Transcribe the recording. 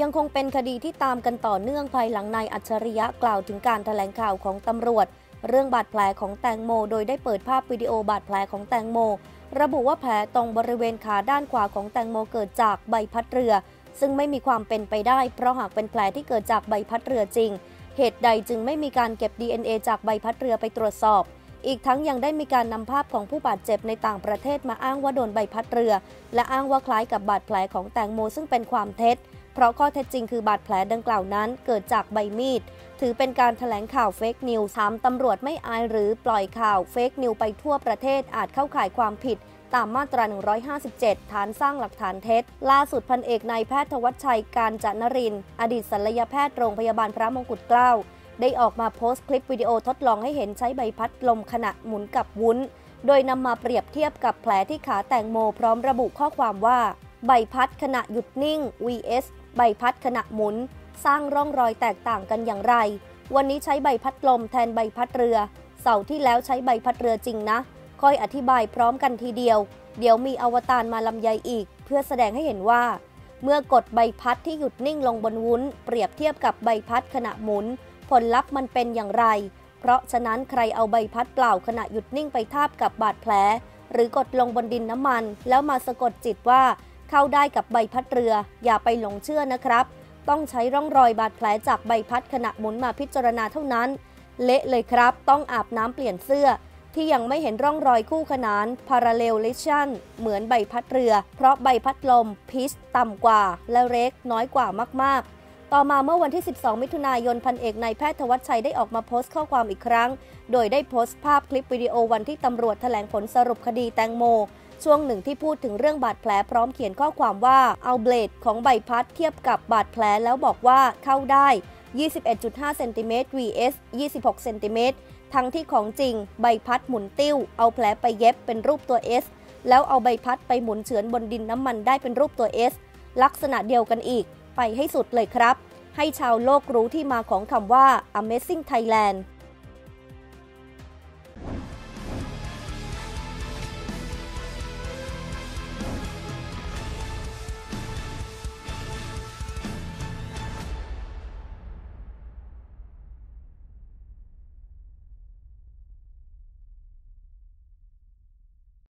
ยังคงเป็นคดีที่ตามกันต่อเนื่องภายหลังนายอัจฉริยะกล่าวถึงการถแถลงข่าวของตำรวจ เรื่องบาดแผลของแตงโม โดยได้เปิดภาพวิดีโอบาดแผลของแตงโม ระบุว่าแผลตรงบริเวณขาด้านขวาของแตงโมเกิดจากใบพัดเรือ ซึ่งไม่มีความเป็นไปได้ เพราะหากเป็นแผลที่เกิดจากใบพัดเรือจริง เหตุใดจึงไม่มีการเก็บ DNA จากใบพัดเรือไปตรวจสอบ อีกทั้งยังได้มีการนำภาพของผู้บาดเจ็บในต่างประเทศมาอ้างว่าโดนใบพัดเรือ และอ้างว่าคล้ายกับบาดแผลของแตงโมซึ่งเป็นความเท็จ เพราะข้อเท็จจริงคือบาดแผลดังกล่าวนั้นเกิดจากใบมีด ถือเป็นการแถลงข่าว fake news ถามตำรวจไม่อายหรือปล่อยข่าว fake news ไปทั่วประเทศอาจเข้าข่ายความผิดตามมาตรา 157 ฐานสร้างหลักฐานเท็จ ล่าสุดพันเอกนายแพทย์ธวัชชัยกาญจนรินทร์ อดีตศัลยแพทย์โรงพยาบาลพระมงกุฎเกล้า ได้ออกมาโพสต์คลิปวิดีโอทดลองให้เห็นใช้ใบพัดลมขณะหมุนกับวุ้น โดยนำมาเปรียบเทียบกับแผลที่ขาแตงโมพร้อมระบุข้อความว่า ใบพัดขณะหยุดนิ่ง vs ใบพัดขณะหมุน สร้างร่องรอยแตกต่างกันอย่างไร วันนี้ใช้ใบพัดลมแทนใบพัดเรือ เสาร์ที่แล้วใช้ใบพัดเรือจริงนะ ค่อยอธิบายพร้อมกันทีเดียว เดี๋ยวมีอวตารมาลำไยอีก เพื่อแสดงให้เห็นว่า เมื่อกดใบพัดที่หยุดนิ่งลงบนวุ้น เปรียบเทียบกับใบพัดขณะหมุน ผลลัพธ์มันเป็นอย่างไร เพราะฉะนั้นใครเอาใบพัดเปล่าขณะหยุดนิ่งไปทาบกับบาดแผลหรือกดลงบนดินน้ำมัน แล้วมาสะกดจิตว่า เข้าได้กับใบพัดเรือ อย่าไปหลงเชื่อนะครับ ต้องใช้ร่องรอยบาดแผลจากใบพัดขณะหมุนมาพิจารณาเท่านั้น เละเลยครับ ต้องอาบน้ำเปลี่ยนเสื้อ ที่ยังไม่เห็นร่องรอยคู่ขนาน parallelation เหมือนใบพัดเรือ เพราะใบพัดลมพิชต่ำกว่า และเล็กน้อยกว่ามากๆต่อมาเมื่อวันที่ 12 มิถุนายน พันเอกนายแพทย์ธวัชชัยได้ออกมาโพสต์ข้อความอีกครั้ง โดยได้โพสต์ภาพคลิปวิดีโอวันที่ตำรวจแถลงผลสรุปคดีแตงโม ช่วงหนึ่งที่พูดถึงเรื่องบาดแผลพร้อมเขียนข้อความว่าเอาเบลดของใบพัดเทียบกับบาดแผลแล้วบอกว่าเข้าได้ 21.5 เซนติเมตร vs 26 เซนติเมตร ทั้งที่ของจริงใบพัดหมุนติ้ว เอาแผลไปเย็บเป็นรูปตัว S แล้วเอาใบพัดไปหมุนเฉือนบนดินน้ำมันได้เป็นรูปตัว S ลักษณะเดียวกันอีก ไปให้สุดเลยครับ ให้ชาวโลกรู้ที่มาของคำว่า Amazing Thailand